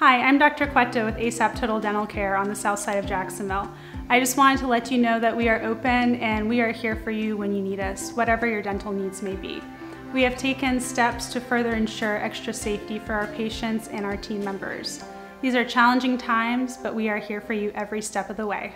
Hi, I'm Dr. Cueto with ASAP Total Dental Care on the south side of Jacksonville. I just wanted to let you know that we are open and we are here for you when you need us, whatever your dental needs may be. We have taken steps to further ensure extra safety for our patients and our team members. These are challenging times, but we are here for you every step of the way.